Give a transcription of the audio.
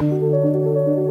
you